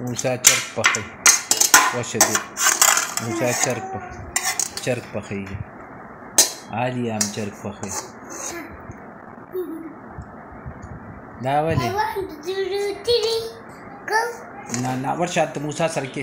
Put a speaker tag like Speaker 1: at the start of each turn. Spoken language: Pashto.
Speaker 1: اوسه چرګ پخی وشه دې اوسه چرګ پخ چرګ پخیږي عالی هم چرګ پخی دا ولې نه نه ورشه ته موسی سره کې